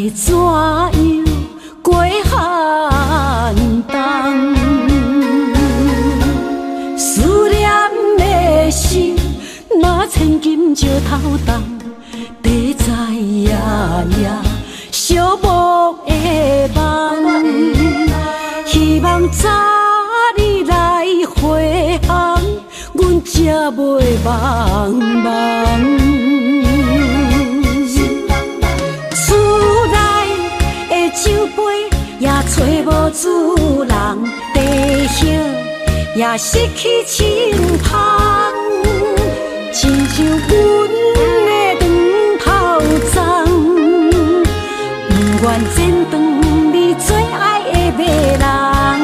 知怎样过寒冬。思念的心，若千金石头重，地在夜夜寂寞的梦。希望早日来回航，阮才袂茫茫。无主人，地叶也失去清香，亲像阮的长头鬃，不愿剪断你最爱的马人。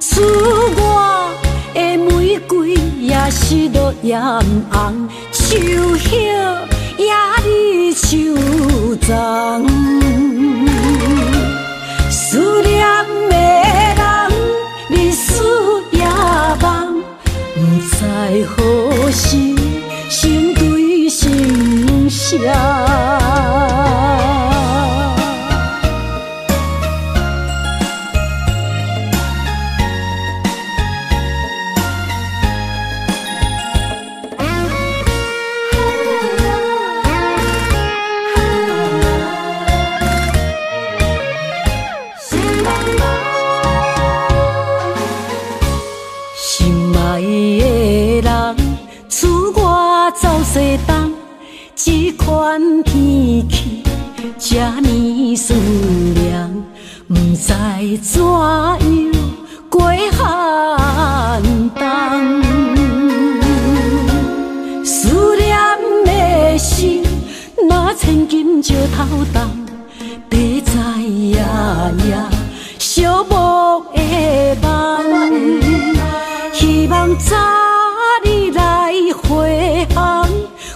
厝外的玫瑰也是落艳红，树叶也离秋长。思念的人，日思夜梦，不知何时成对成双。思念，不知怎样过寒冬。思念的心，若千金石头重，地在夜夜寂寞的梦。希望早日来回航。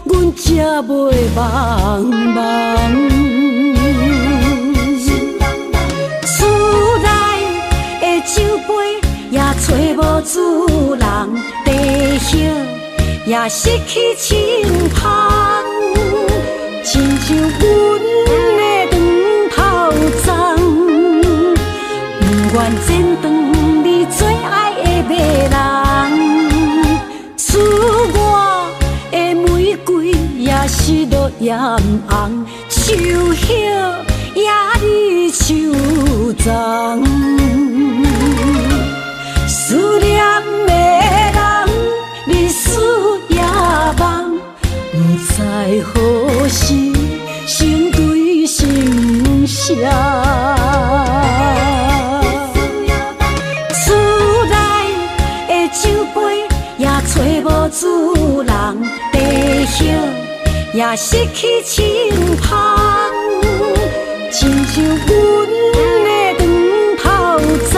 阮才袂茫茫，也失去清芳，亲像阮的长头鬃，不愿剪断你最爱的马人，厝外的玫瑰。也是落艳红，秋叶也离秋长。厝内的酒杯也找无主人，地叶。也失去清香，亲像阮的长头鬃，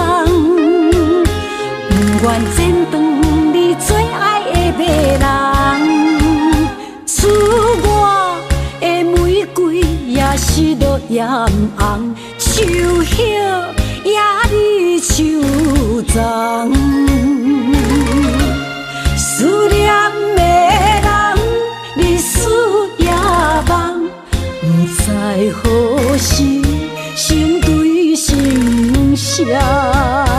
不愿剪断你最爱的马人。是落叶红，树叶也离树丛。思念的人，日思夜梦，不知何时心对心相。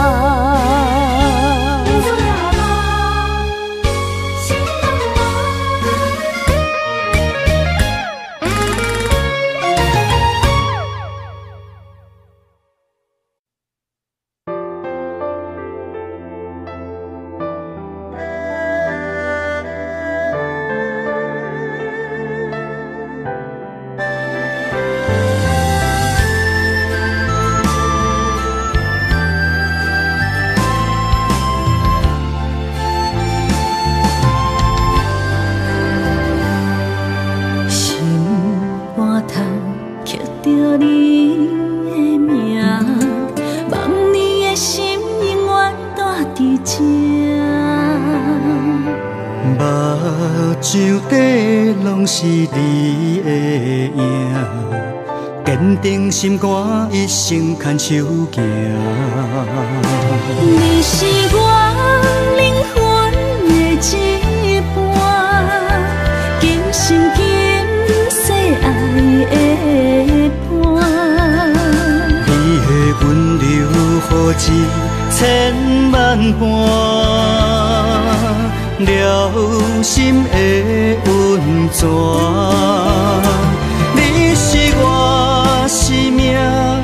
心肝，一生牵手行。你是我灵魂的一半，今生今世爱的伴。你的温柔何止千万般，了心的温泉。是我生命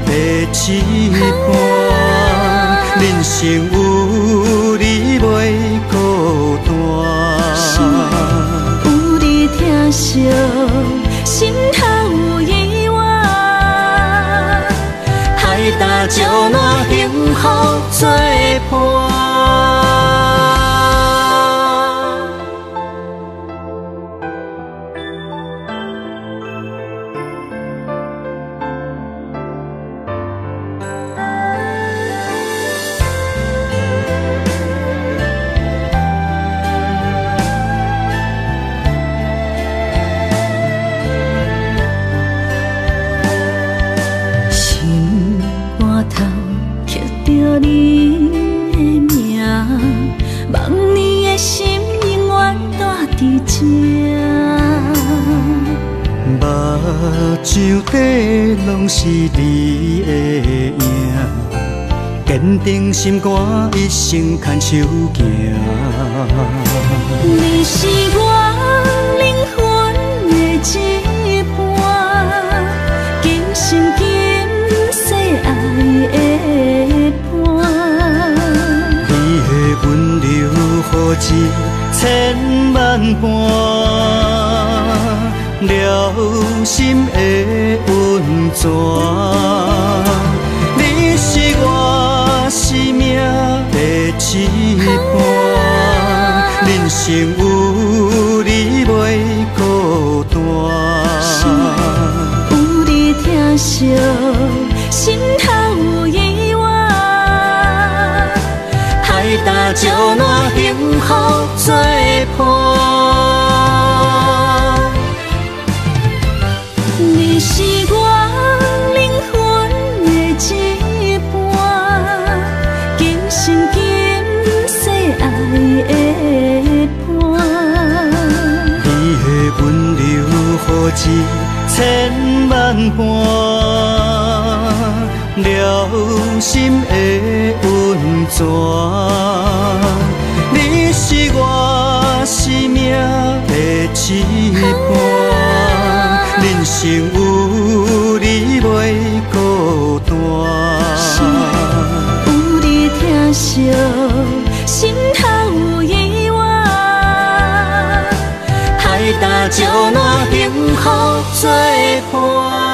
的羁绊，人生有你袂孤单。有你疼惜，心头有意外，海大石烂，幸福最底拢是你的影，坚定心肝，一生牵手行。你是我灵魂的一半，今生今世爱的伴。你的温柔好似千万般，了心的温泉。你是我生命的一半，人生有你袂孤单。有你疼惜，心头有意外，海大石烂，幸福作伴。好似千万般，了心的温泉。你是我生命的羁绊，人生有你袂孤单。有你疼惜，心头有意外，海大石烂，幸福作伴。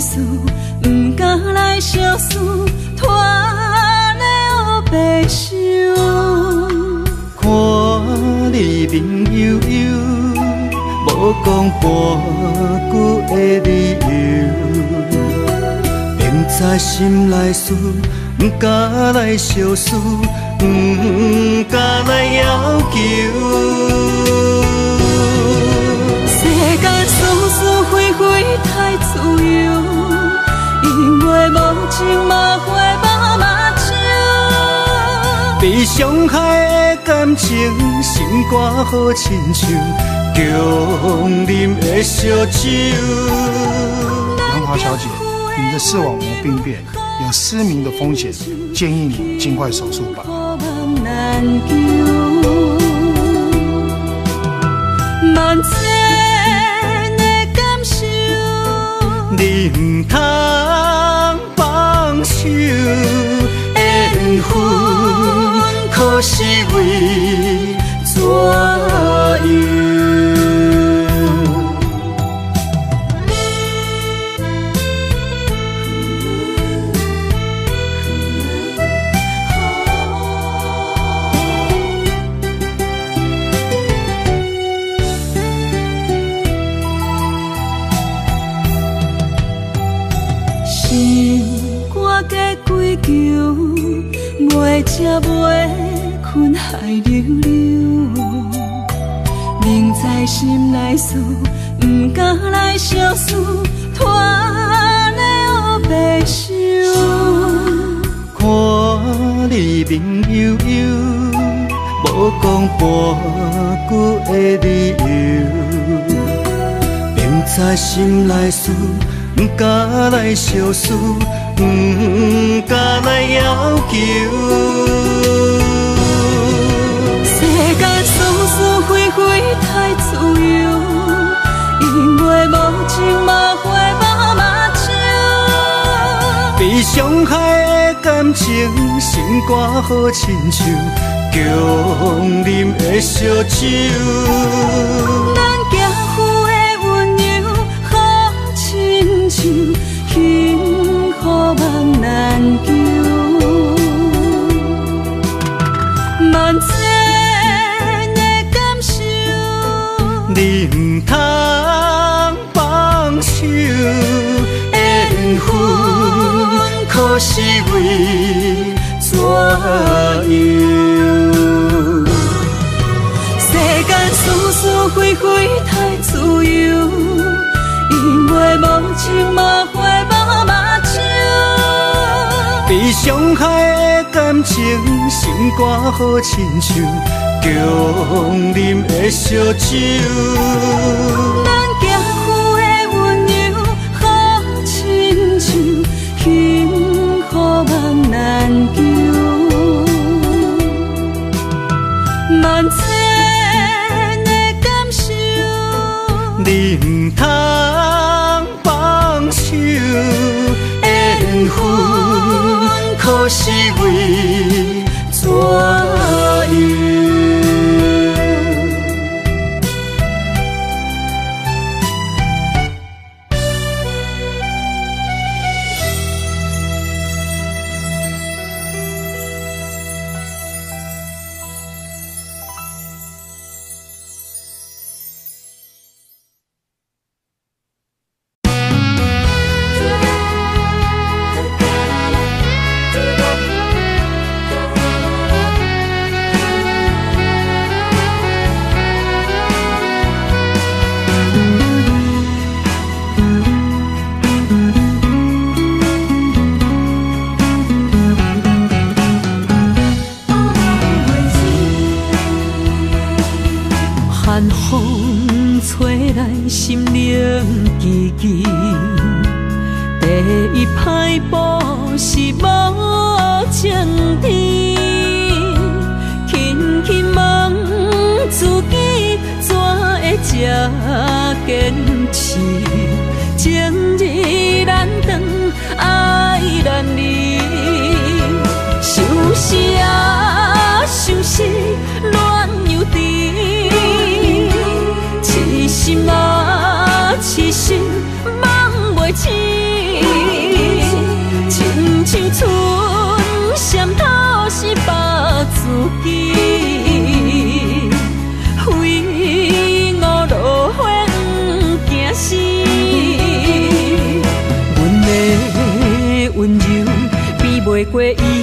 思，不敢来相思，拖了白想。看你面悠悠，无讲半句的理由，便在心内思，不敢来相思，不敢来要求。世间事事非非太自由。因为无情嘛会无目睭。被伤害的感情，心肝好亲像强忍的烧酒。杨华小姐，你的视网膜病变。有失明的风险，建议你尽快手术吧。你唔通放手，缘份可是为怎样？困海流流，明知心内事，不敢来相思，拖累黑白想。你明悠悠，无讲半句的理由，明知心内事，不敢来相思，不敢来要求。太自由，因为无情无悔无目睭。被伤害的感情，心肝好亲像强忍的烧酒。是为怎样？世间事事非非太自由，因为无情嘛会无目睭。被伤害的感情，心肝好亲像强啉的烧酒。难求，万千的感受。你唔通放手，缘分可是为怎袂过伊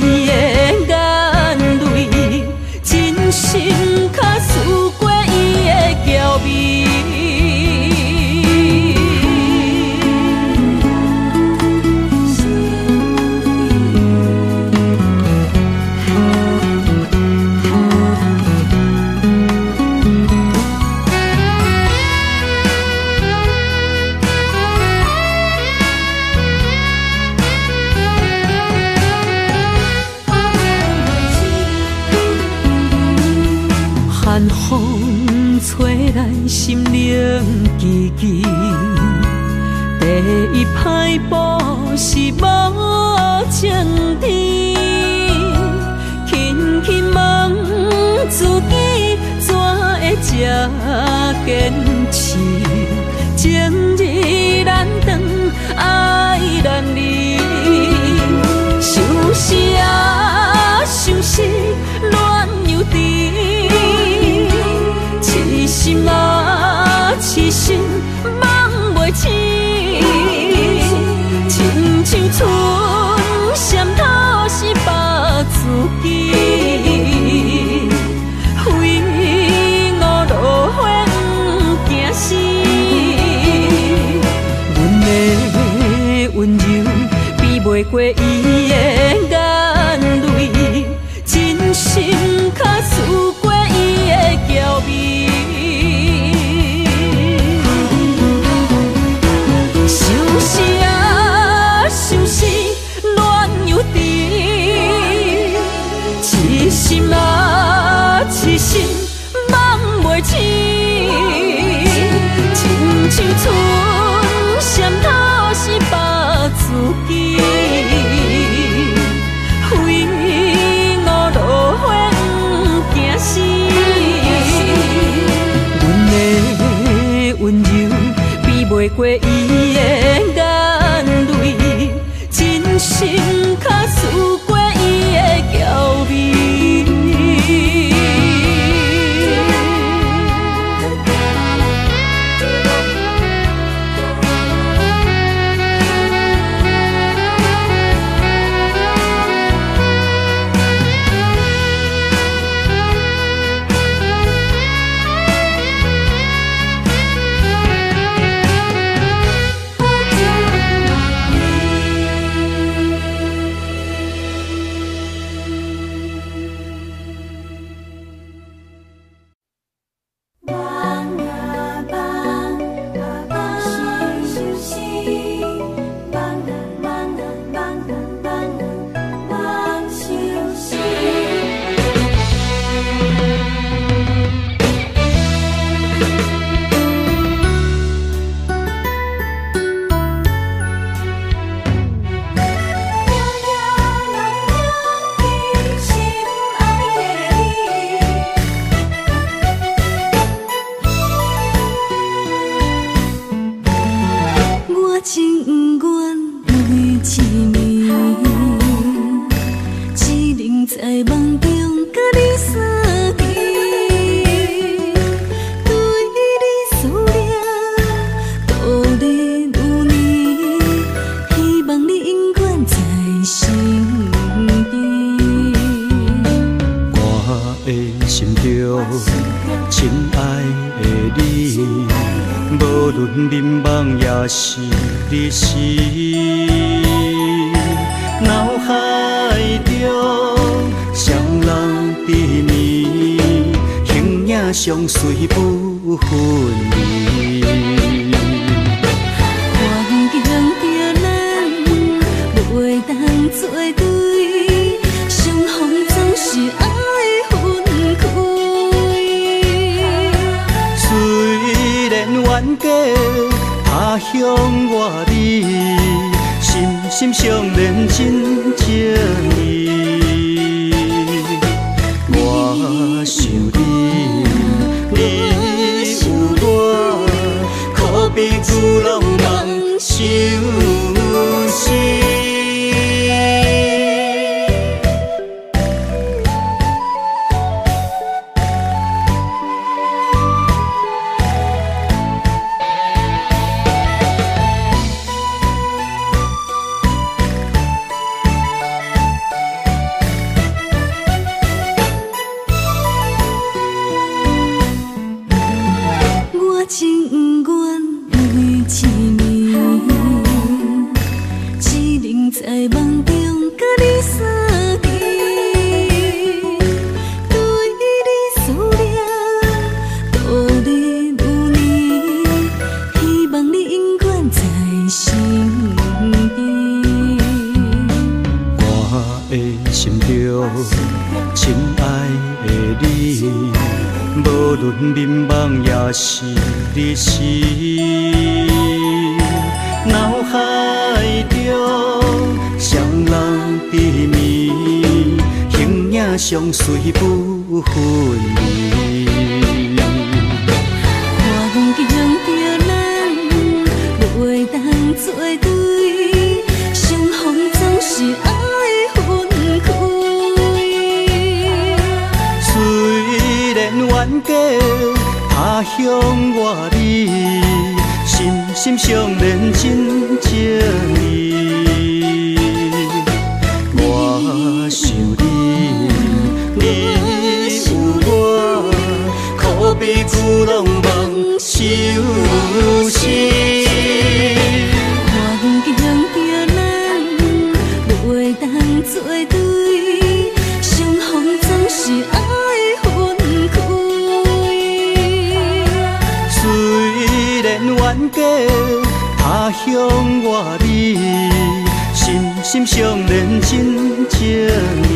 回忆回忆心中亲爱的你，无论眠梦也是日时，脑海中双人甜蜜，形影相随不分离。家，他乡我里，心心相连真情意。我想你，你想我，可比珠拢望相思。乡我你，心心相连真情意。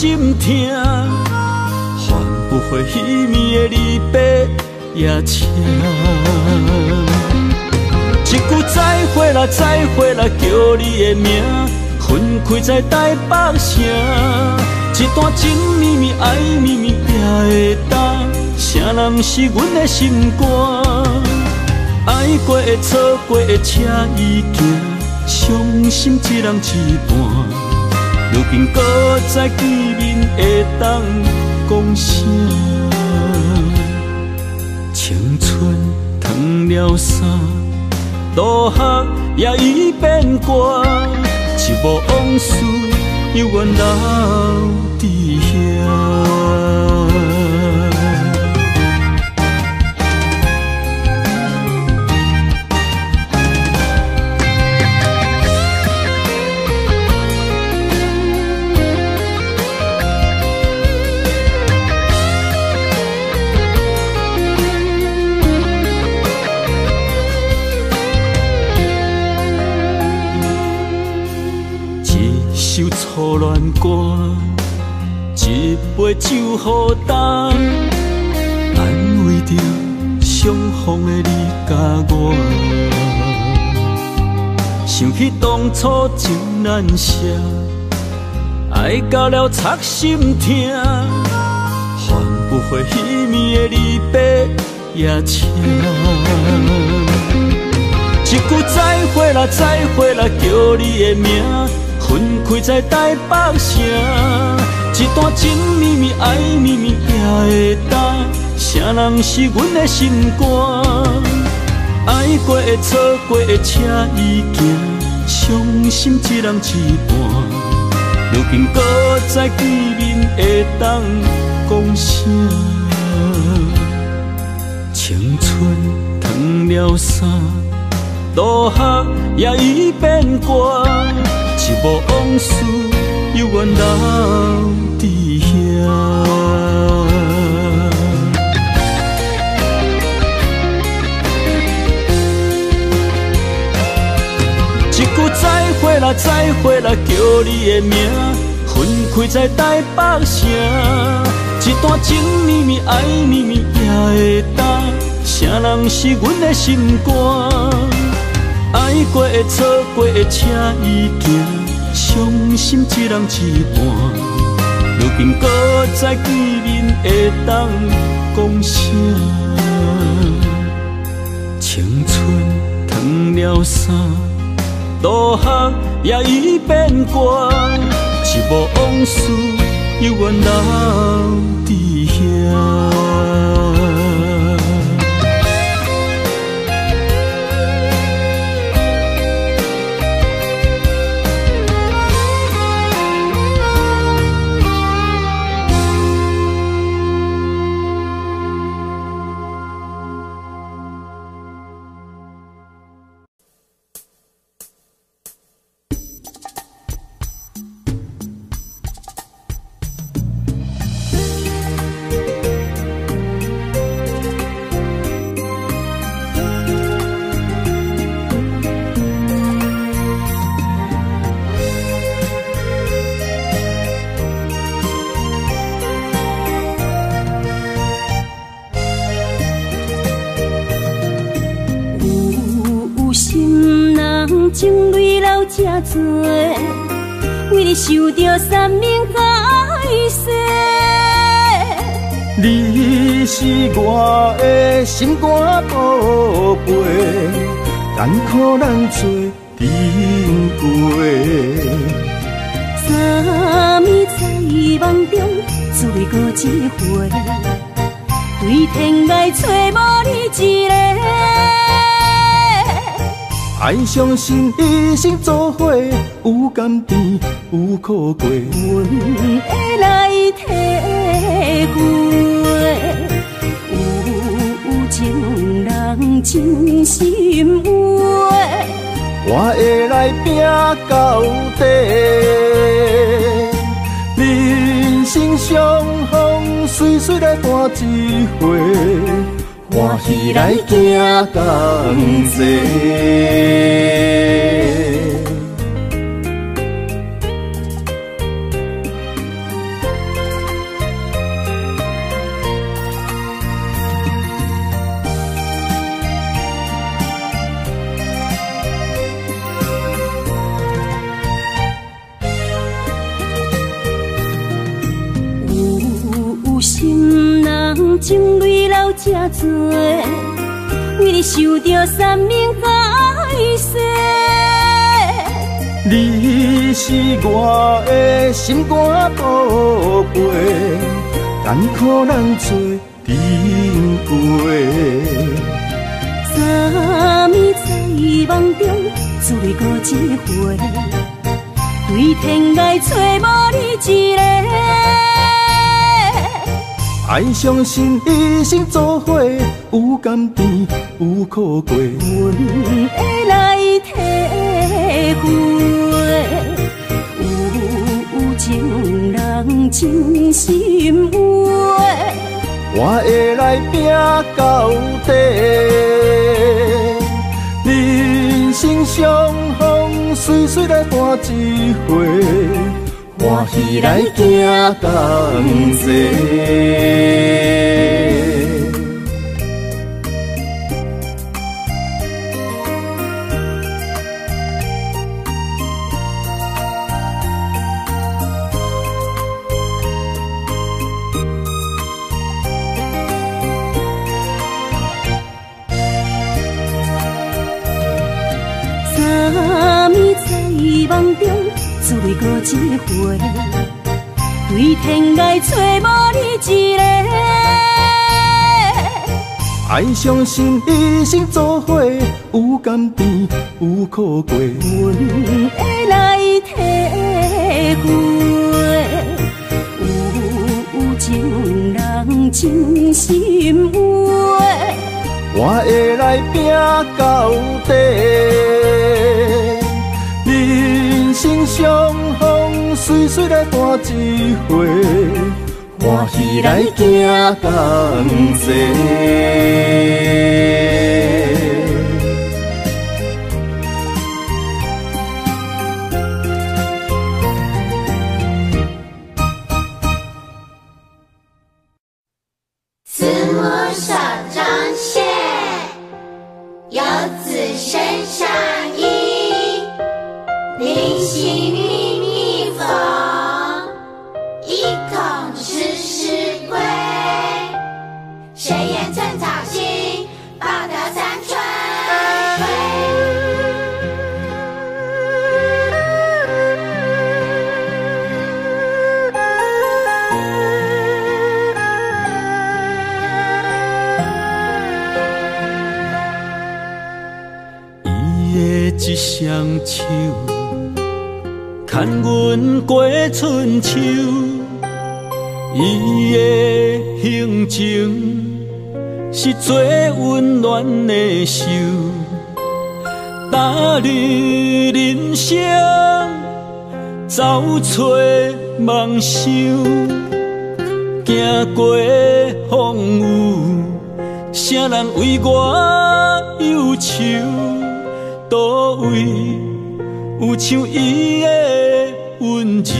心痛，换不回彼暝的离别夜车。一句再会啦，再会啦，叫你的名，分开在台北城。一段情绵绵，爱绵绵，也会当。谁人是阮的心肝？爱过的、错过的，车已行，伤心一人一半。如今搁再见面，会当讲啥青春褪了衫。落雨也已变卦，一幕往事犹原留伫遐。初恋歌，一杯酒好干，安慰着相逢的你甲我。想起当初情难舍，爱到了插心痛，换不回彼暝的离别夜车。一句再会啦，再会啦，叫你的名。分开在台北城，一段情绵绵，爱绵绵也会当。谁人是阮的心肝？爱过的、错过的，车已行，伤心一人一半。如今搁再见面，会当讲声青春褪了衫，落雨也已变卦。一幕往事犹原留伫遐，一句再会啦，再会啦，叫你的名，分开在台北城，一段情绵绵，爱绵绵也会当，谁人是阮的心肝？爱过的、错过的，车已经，伤心一人一半。如今搁再见面，会当讲啥青春褪了衫，落雨也已变歌，一幕往事犹原留伫遐。心肝宝贝，艰苦难做珍贵。三暝在梦中再过一回，对天涯找无你一个。爱相信一生做伙，有甘甜有苦过，阮会来体会。真心话，我会来拼到底。人生相逢，岁岁来伴一回，欢喜来行同齐。受着三命海誓。你是我的心肝宝贝，艰苦难做珍贵。三暝在梦中，醉过一回，对天涯找无你一个。爱相信一生做伙，有甘甜有苦过，阮会来体会。有情人真心话，我会来拼到底。人生相逢，岁岁来伴一回。欢喜来行同齐，一回，对天涯找无你一个。爱相信一生做伙，有甘甜有苦过，阮会来体会。有情人真心话，我会来拼到底。相逢，岁岁来伴一回，欢喜来行同齐。忧愁？倒位有像伊的温柔？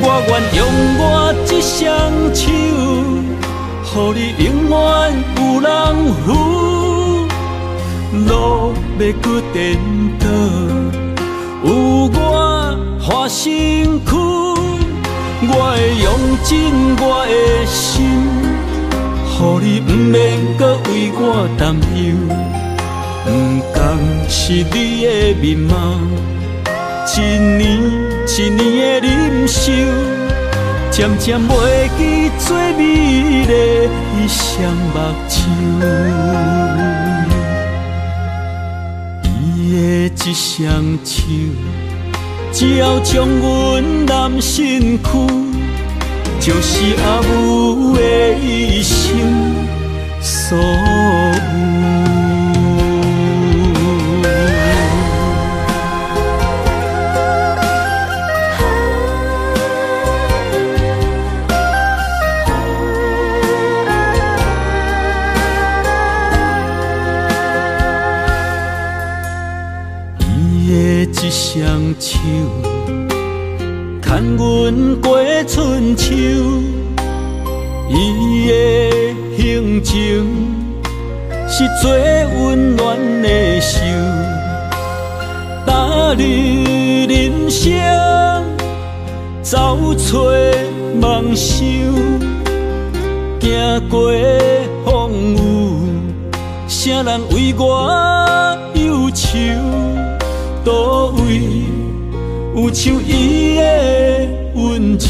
我愿用我一双手，予你永远有人扶。路要搁颠倒，有我花身躯，我会用尽我的心。予你不免搁为我担忧，不甘是你的面貌，一年一年的忍受，渐渐袂记最美丽一双目睭。伊的一双手，只要将阮揽身躯。就是阿母的一生所有。一双手。牵阮过春秋。伊的行程是最温暖的手，踏入人生，走出梦想，行过风雨，谁人为我忧愁？有像伊的温柔？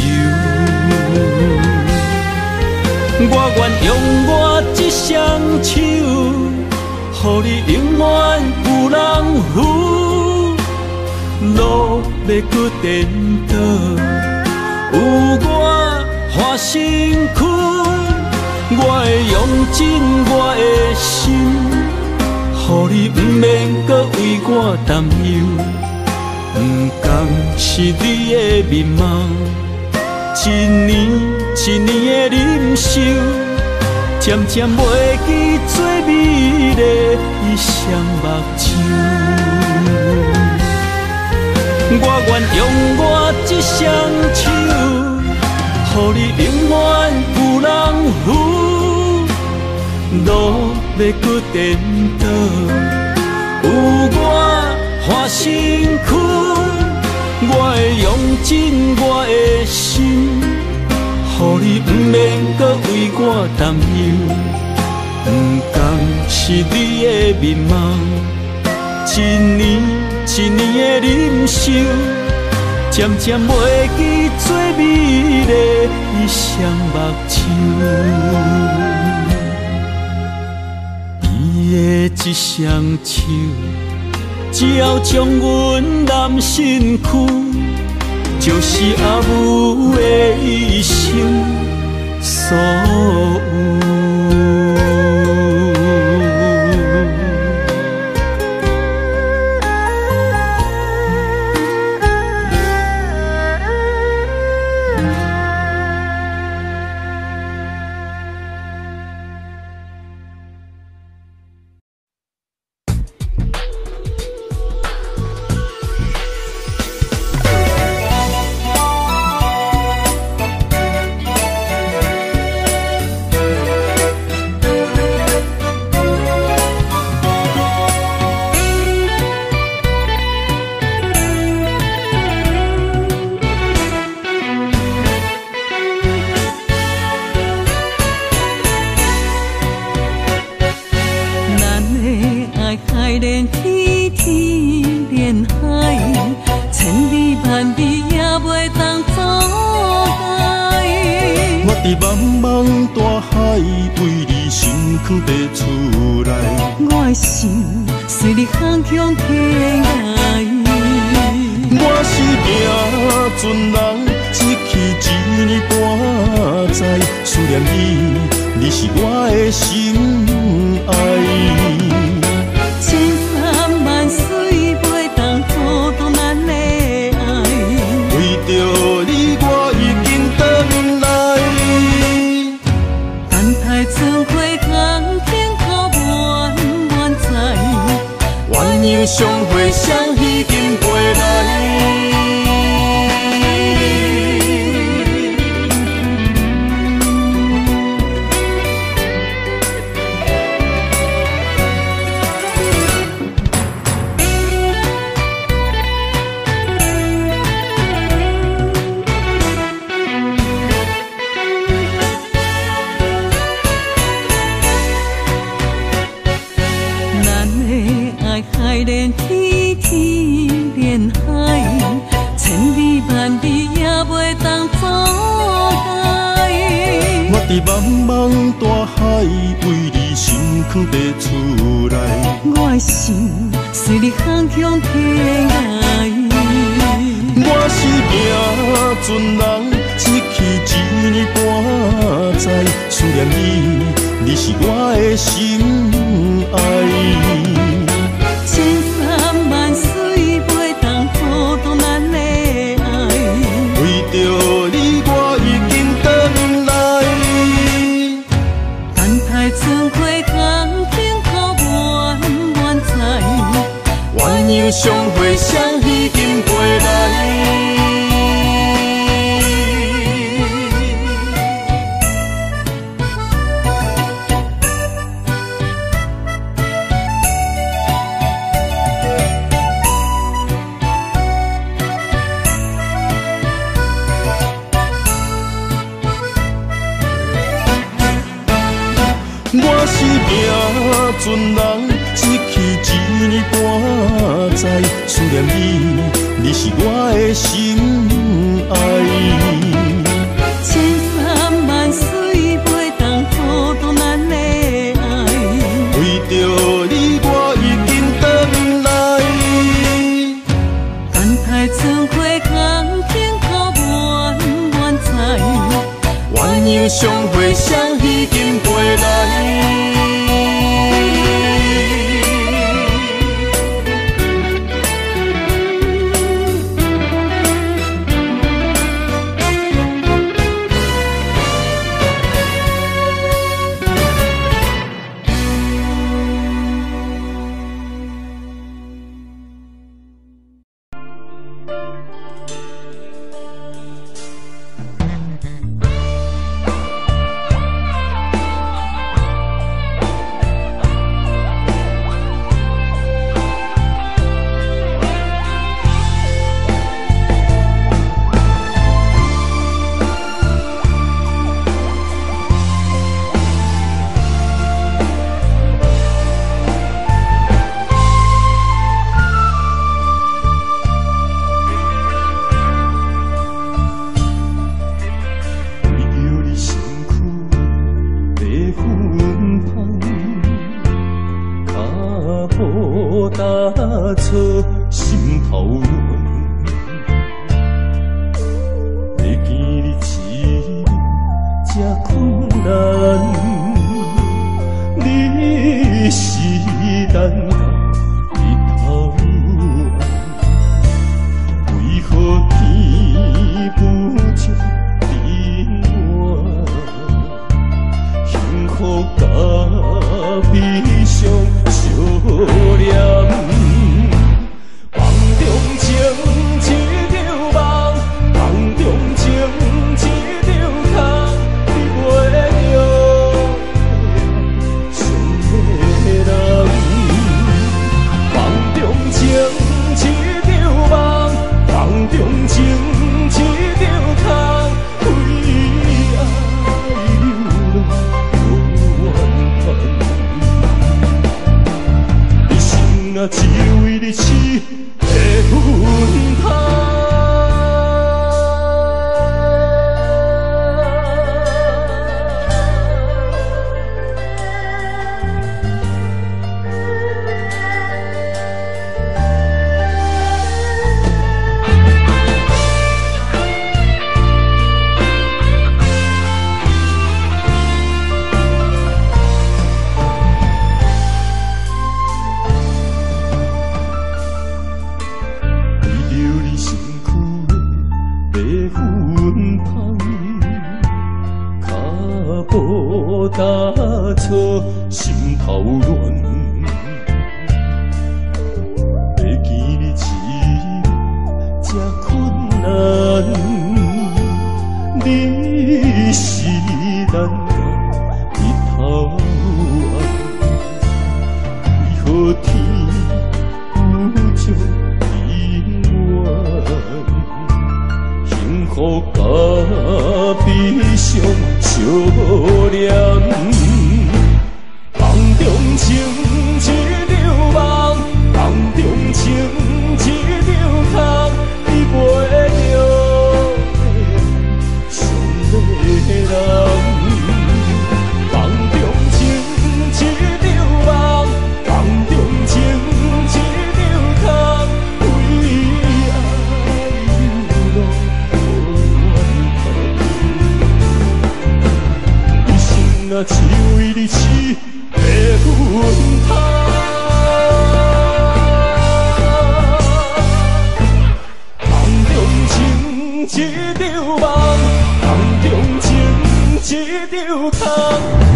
我愿用我一双手，予你永远有人扶。路要搁颠倒，有我换身躯。我会用尽我的心，予你不免搁为我担忧。是你的面貌，一年。一年的忍受，渐渐袂记最美丽一双目睭。我愿用我一双手，予你永远有人扶。路要搁颠倒，有我换身躯，用尽我的心。予你不免搁为我担忧，不甘是你的面貌，一年一年的忍受，渐渐袂记最美丽一双目睭。伊的一双手，只要将阮揽身躯。就是阿母的一生所有。茫茫大海，为你心藏在厝内。我的心随你翻涌天涯。我是行船人，一去一年半载，思念你，你是我的心爱。相会。双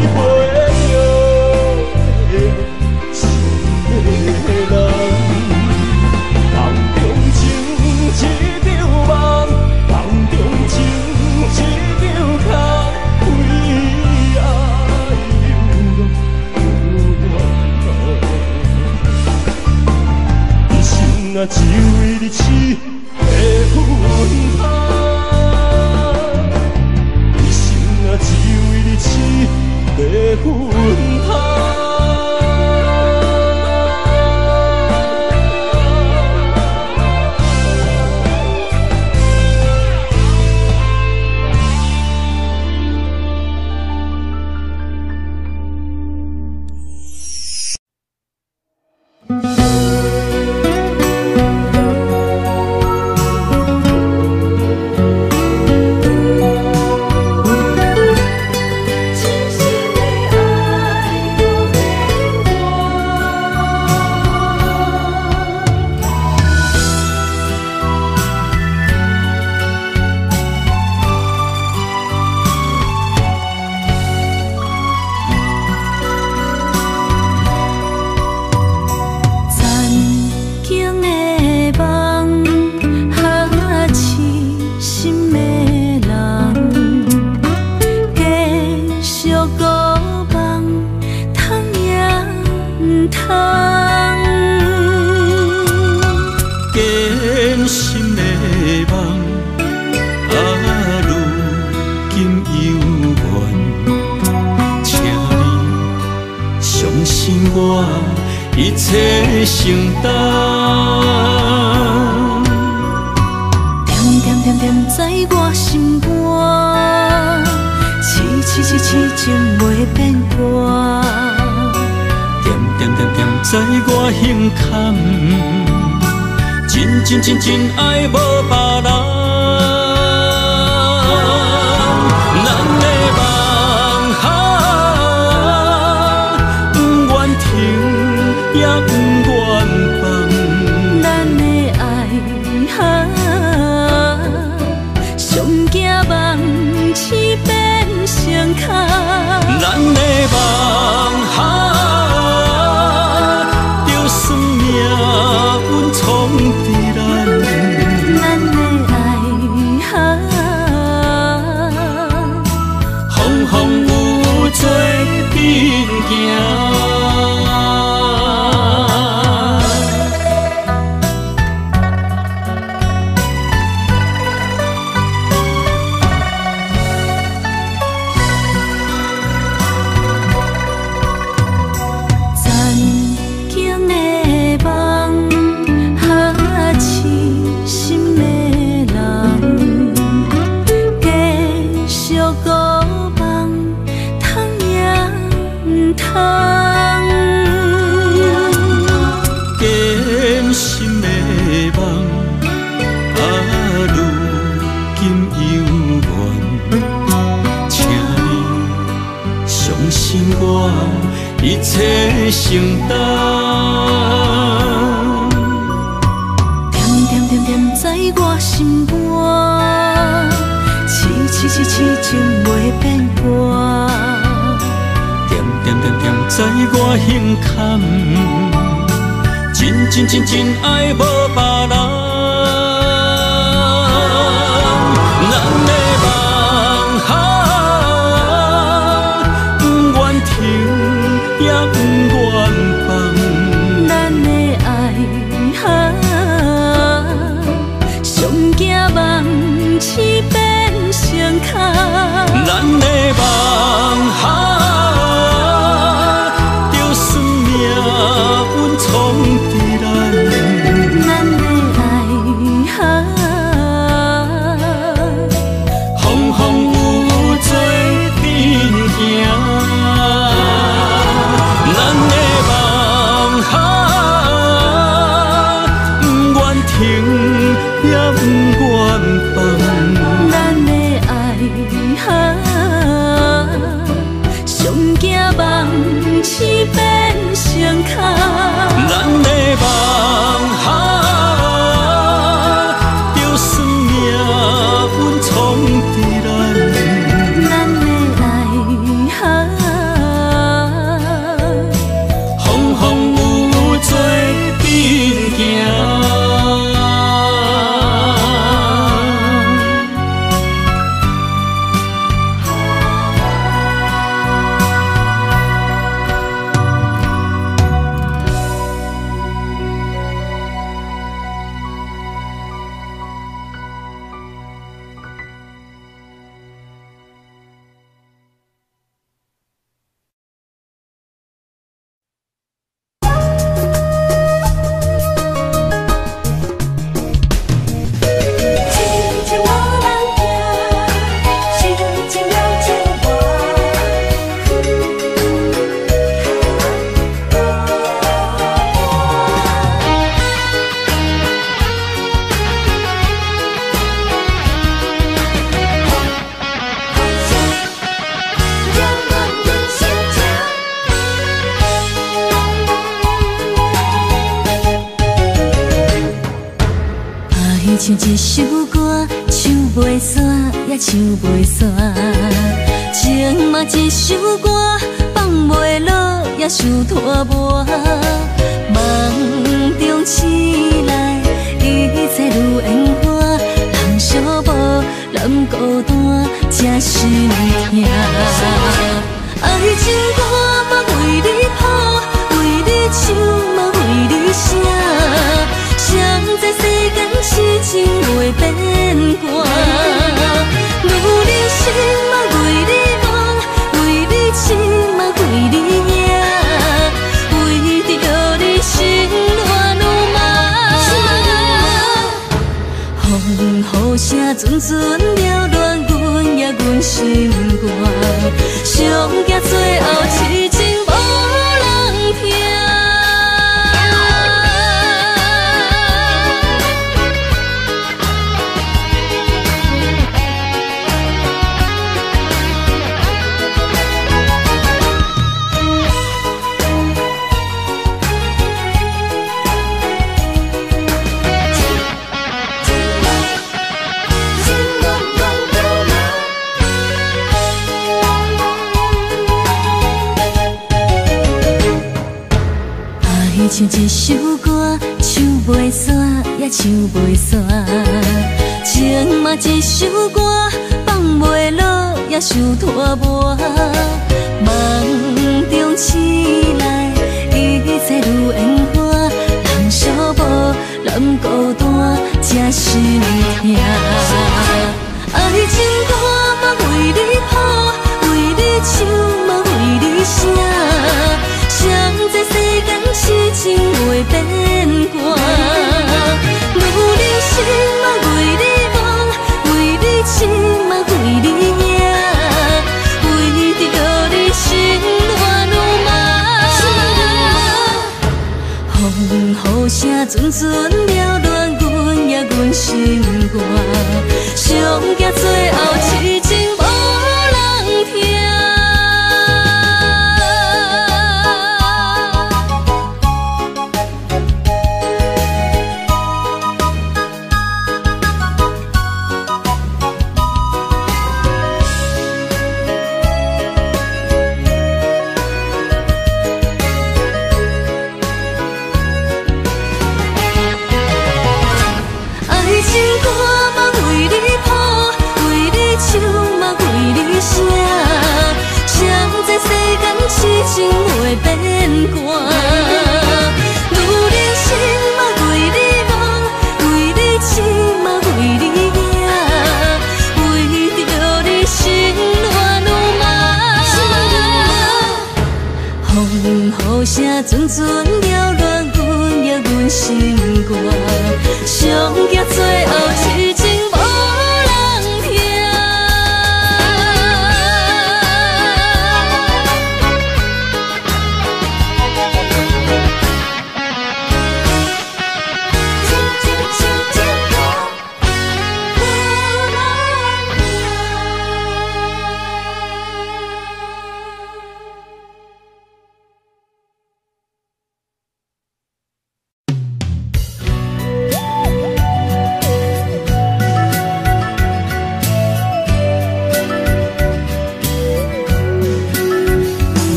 的梦中情一梦梦中情一为爱一生啊只为一次下辈子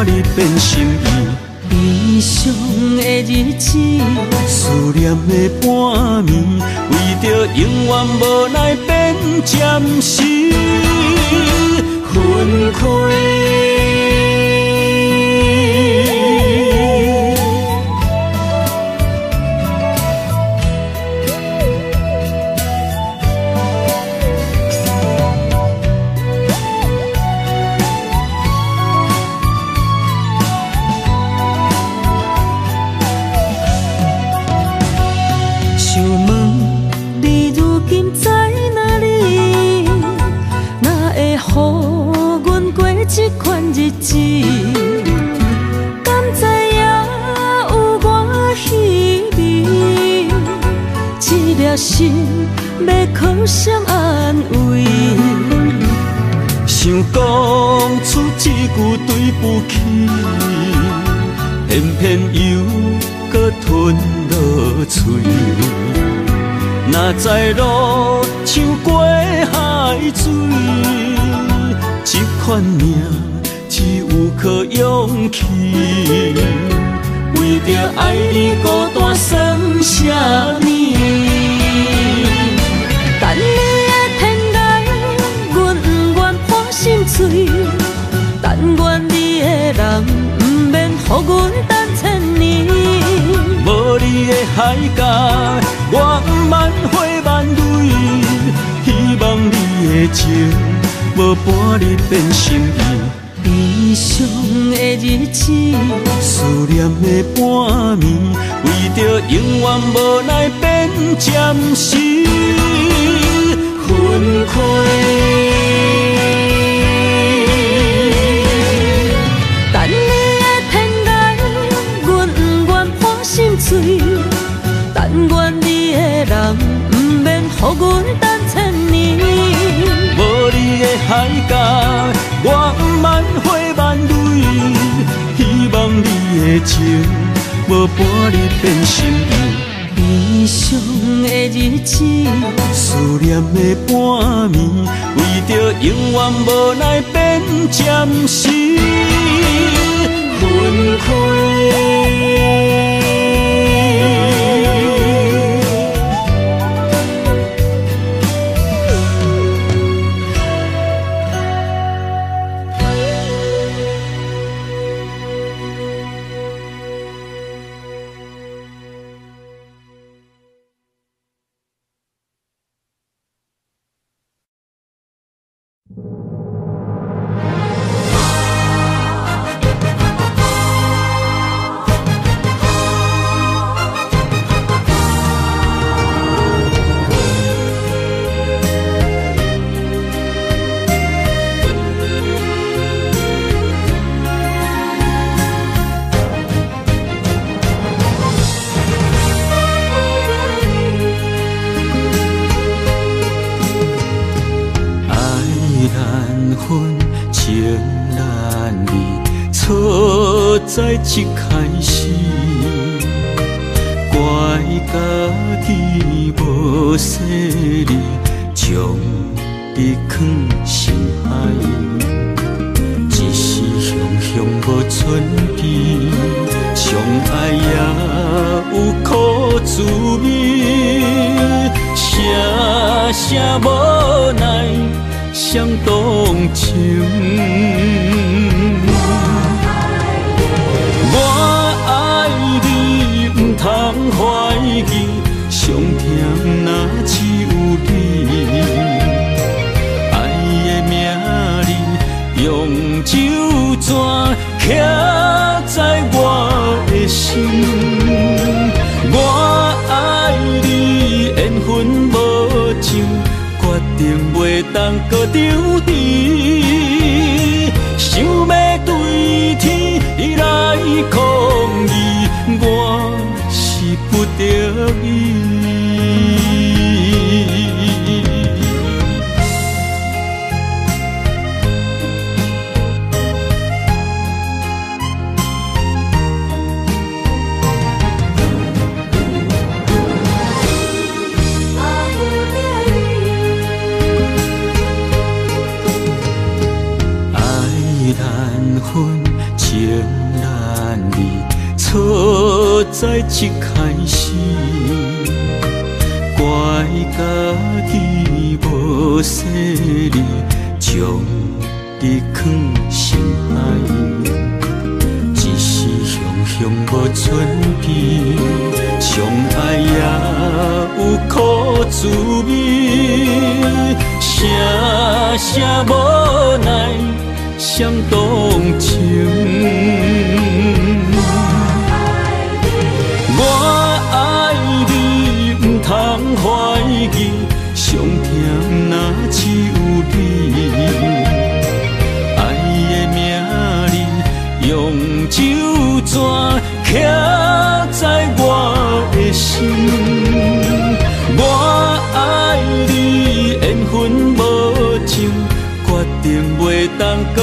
无半日变心意。悲伤的日子，思念的半暝，为着永远无奈变暂时分开。谁安慰？想讲出一句对不起，偏偏又搁吞落嘴。若知路像过海水，这款命只有靠勇气。为着爱你孤单算什么？人不免予阮等千年。无你的海角，我万花万蕊，希望你的情无半日变心意。悲伤的日子，思念的半暝，为着永远无奈变暂时分开。予阮等千年。无你的海角，我万花万蕊，希望你的情无半日变心意。悲伤的日子，思念的半暝，为着永远无奈变暂时分开。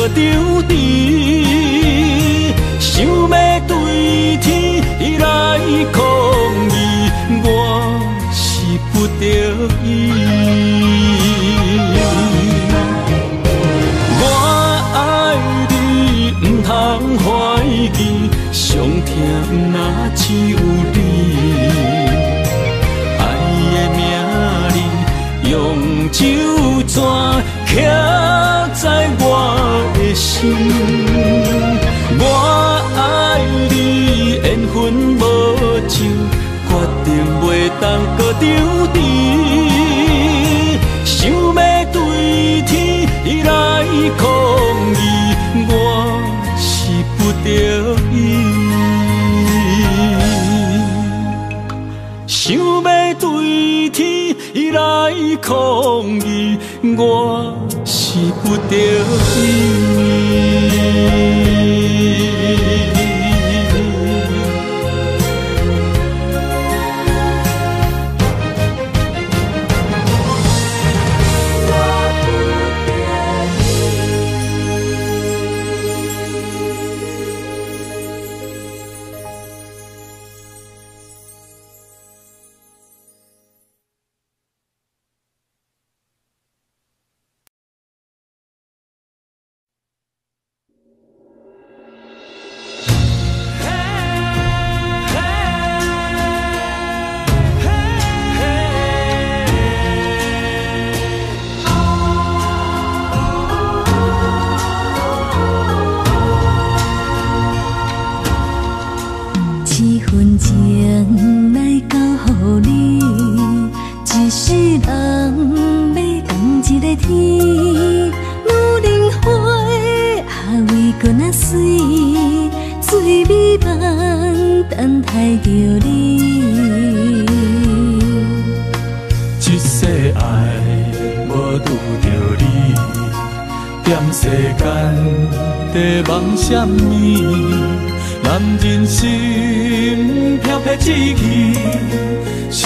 着甜心。我爱你，缘分无像，决定袂当搁张持。想要对天来抗议，我是不得已。想要对天来抗议，我是不得已。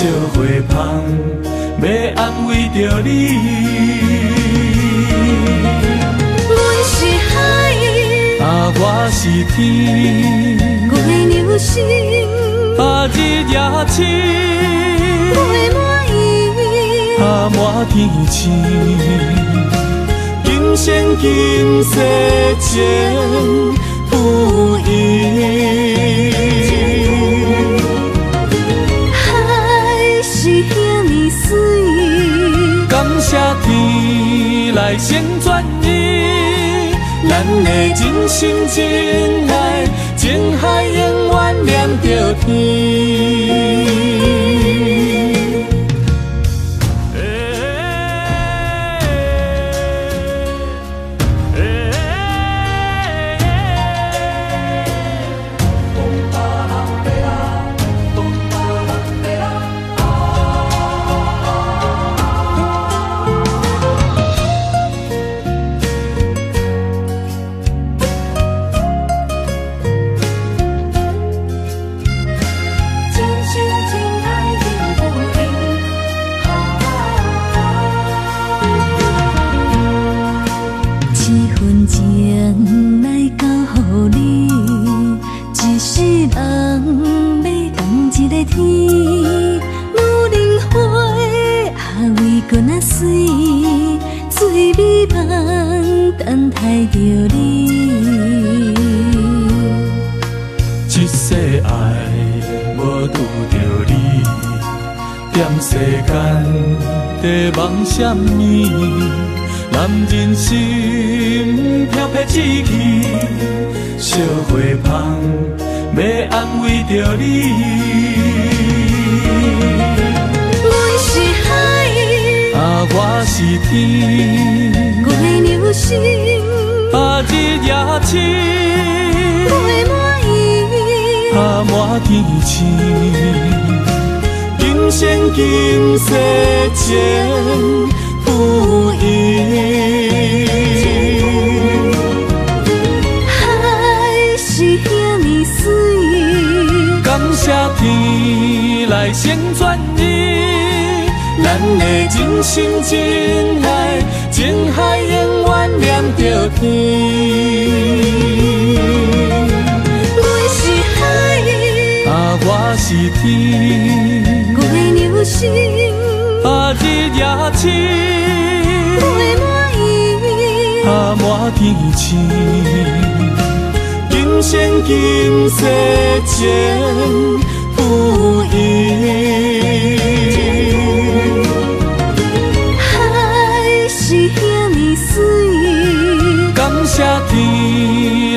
烧花香，要安慰着你。阮是海，啊，我是天，月娘星，啊，日夜星，月满意，啊，满天星，今生今世情不移。下天来心转意，咱的真心真爱，情海永远念着天。的梦什么？男人心飘飘志气，小花香要安慰着你。阮是海，啊，我是天，月流星，啊，日夜星，月满意，啊，满天星，今生今世情。不移，海是遐尼水，感谢天来成全你，咱的真心真爱，情海永远念着天。我是海，啊，我是天，月流星。啊，日夜星，月满意，啊，满天星，今生今世情不移。海是遐尼水，感谢天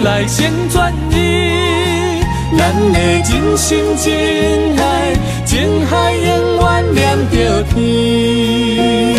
来成全你，咱的真心真爱。情海永远念着天。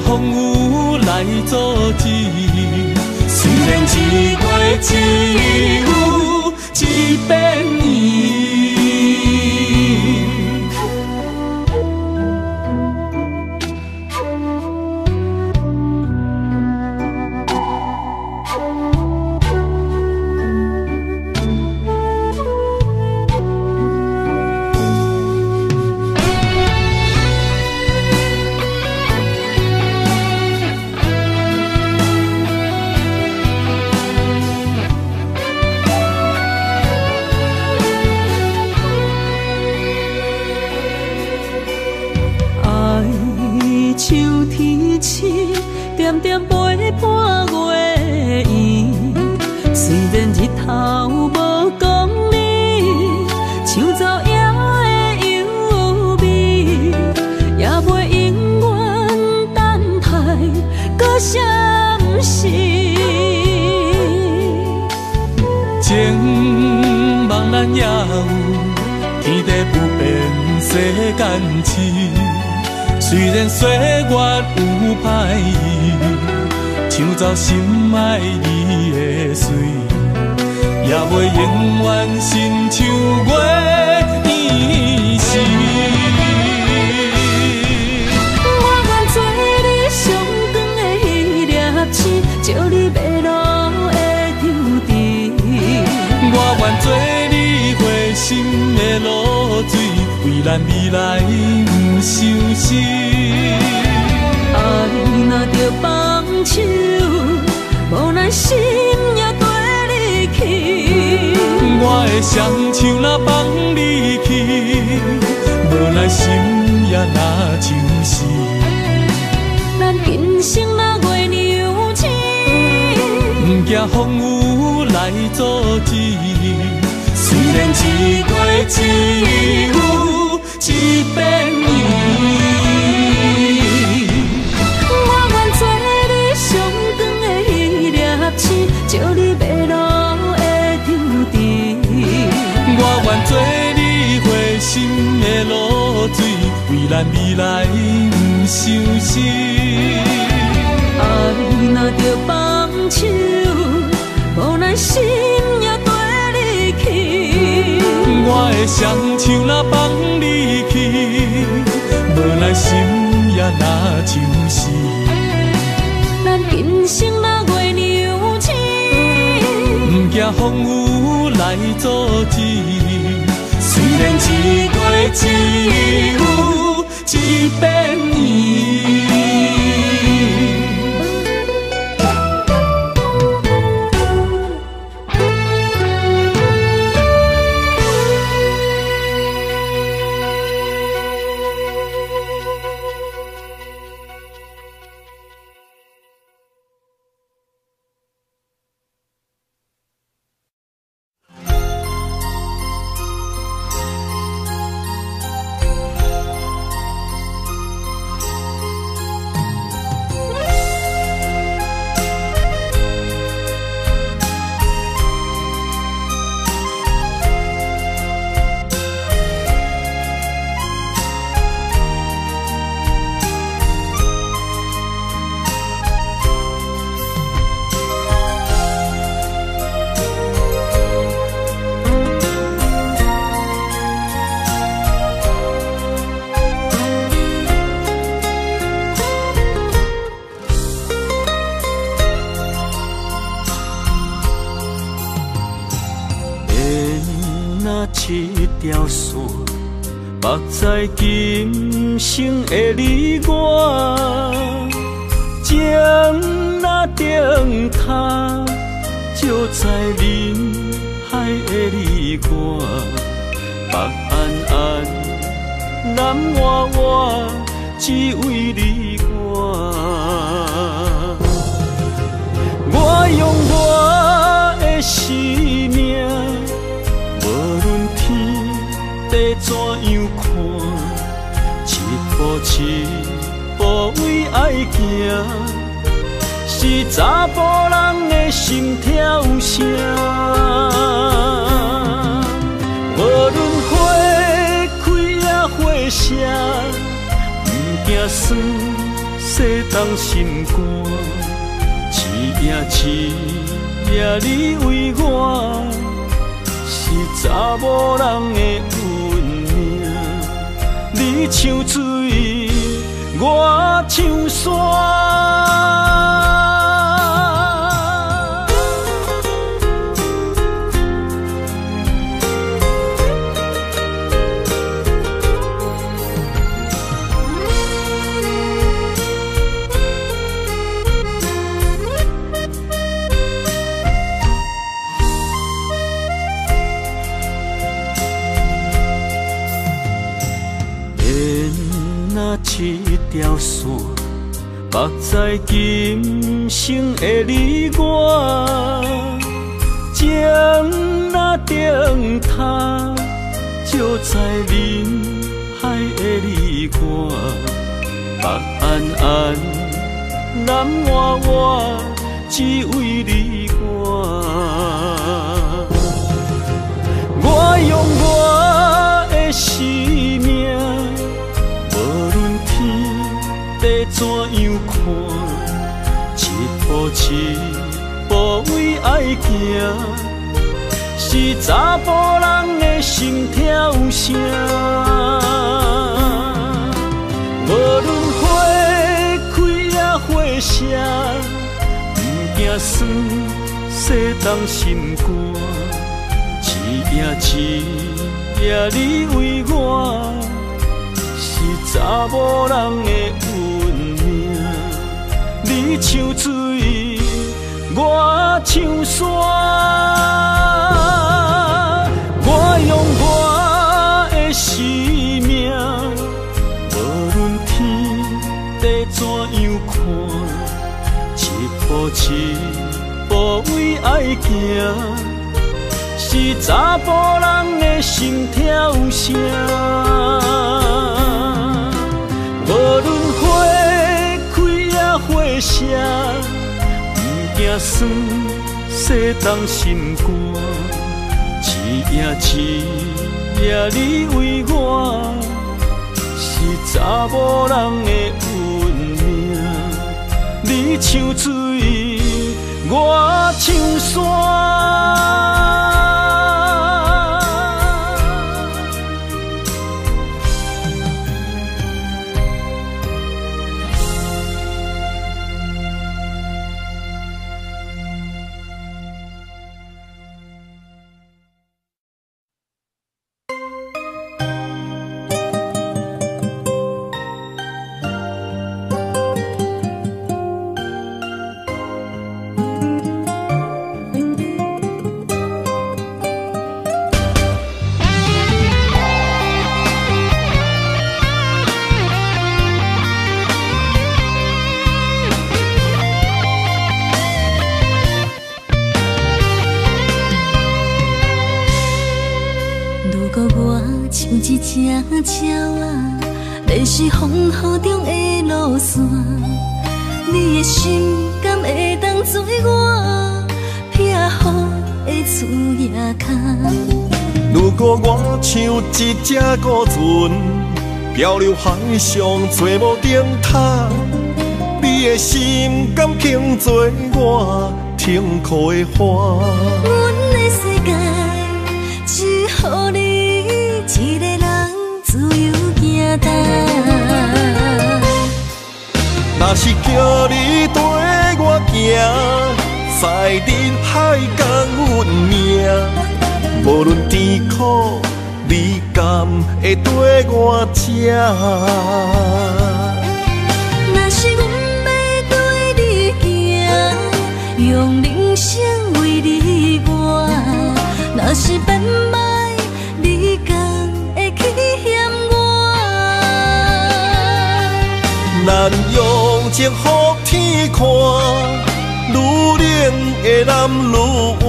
风雨来阻止。虽然一月一有一变。虽然岁月有歹意，抢走心爱伊的水，也袂永远亲像月圆时。我愿做你上长的迄粒星，照你迷路的抽屉。我愿做你回心的露水，为咱未来不伤心。爱若着放手，无奈心也跟你去。我的双手若放你去，无奈心也若像是。咱今生若月娘亲，不惊风雨来阻止。虽然一月一有一变圆。我愿做你上长的迄粒星，照你迷路的抽屉。我愿做你回心的露水，为咱未来不伤心。爱若着放手，无奈心也。我的双手若放你去，无奈心也若像是。咱今生若月娘亲，不惊风雨来阻止。虽然一月一有一变圆。条线，目在今生的你我，情若灯塔，照在人海的你我，北安安，南弯弯，只为你我。我用我的心生爱行，是查甫人的心跳声。无论花开啊花谢，不惊酸洗冻心肝，一夜一夜你为我，是查某人的运命。你像，我像山，我用我的生命，无论天地怎样看，一步一步为爱行，是查甫人的心跳声。无论花开也花谢，不惊酸洗冻心肝，一夜一夜你为我，是查某人的运命。你像水，我像山。如果我像一只鸟啊，迷失风雨中的路线，你的心敢会当做我避雨的厝夜空？如果我像一只孤船，漂流海上找无灯塔，你的心敢肯做我停靠的花？若是叫你跟我行，在人海共运命。无论甜苦，你敢会跟我吃？若是阮要跟你行，用人生为你活，若是变咱用情予天看，愈冷的男愈活。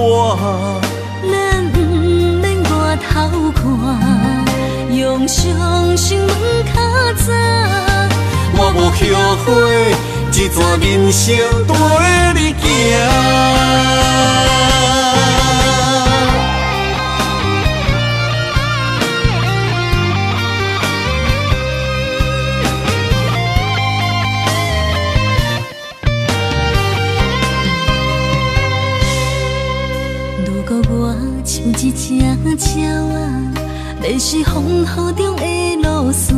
咱不免外头看，用双心门较早。我无后悔，一段人生跟你行。啊，迷失风雨中的路线，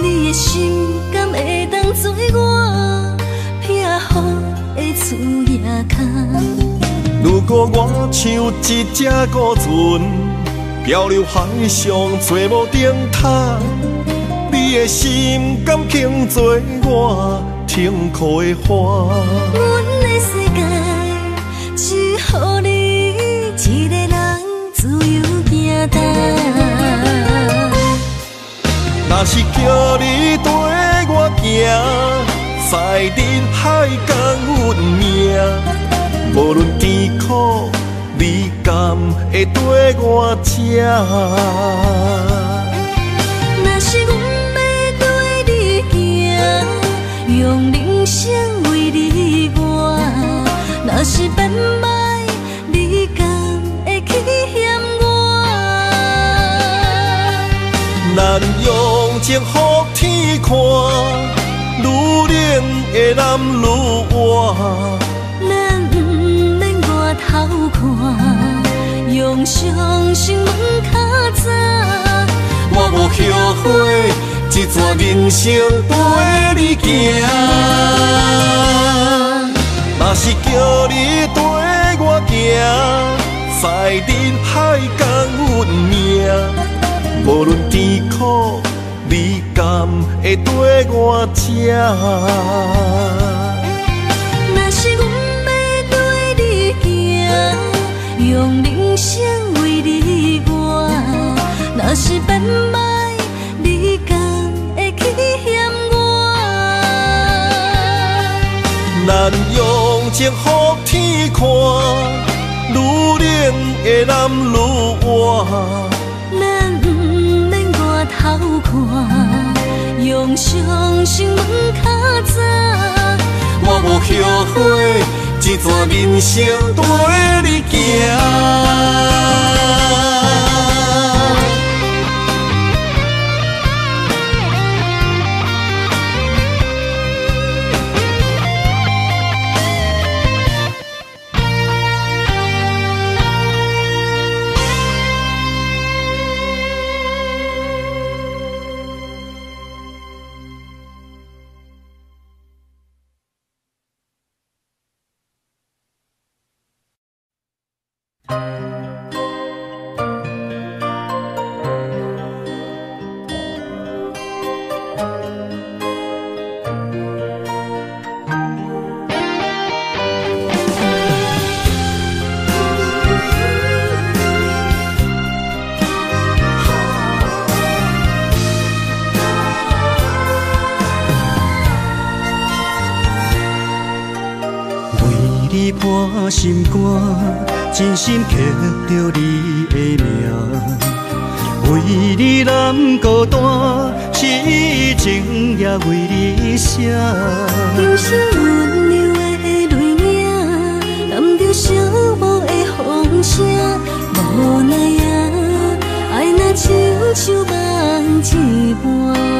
你的心敢会当做我避雨的厝夜空？如果我像一只孤船，漂流海上做无灯塔，你的心敢肯做我停靠的花？若是叫你跟我行，在人海共运命。无论甜苦，你敢会跟我吃？若是阮要跟你行，用人生咱用情予天看，愈冷的男愈活。咱不免外头看用伤心问较早。我无后悔，这段人生跟你行。若是叫你跟我行，在人海共运命，无论甜苦，你甘会跟我吃？若是阮要对你行，用人生为你活。若是变歹，你甘会去嫌我？咱用情予天看，愈冷的男愈活。好看，用伤心问较早。我无后悔，这段人生跟你行。心刻着你的名。为你难孤单，痴情也为你写。人生温柔的泪影，染着寂寞的风声，无奈啊，爱若亲像梦一半。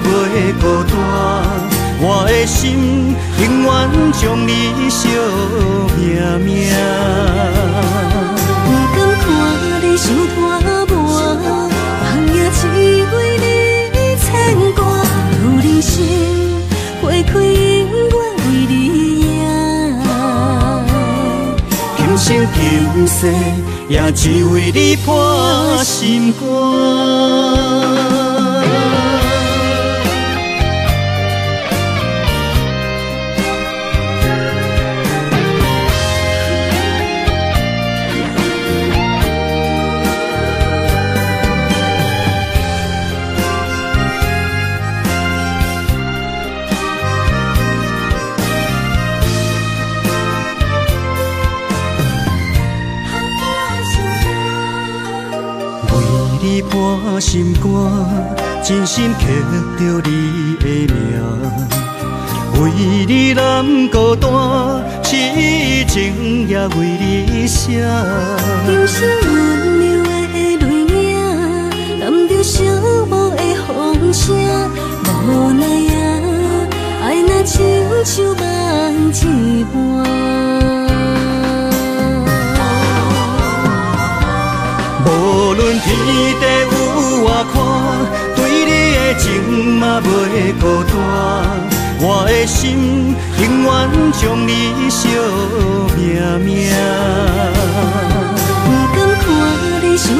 袂孤单。我的心永远将你惜命命。不敢看你伤拖磨，梦也只为你牵挂。有人生花开永远为你赢。今生今世也只为你破心肝。破心肝，真心刻着你的名。为你难孤单，痴情也为你写。人生温柔的泪影，染着寂寞的风声，无奈啊，爱若亲像梦一半。论天地有偌宽，对你的情嘛袂孤单。我的心永远将你惜命命。不敢看你伤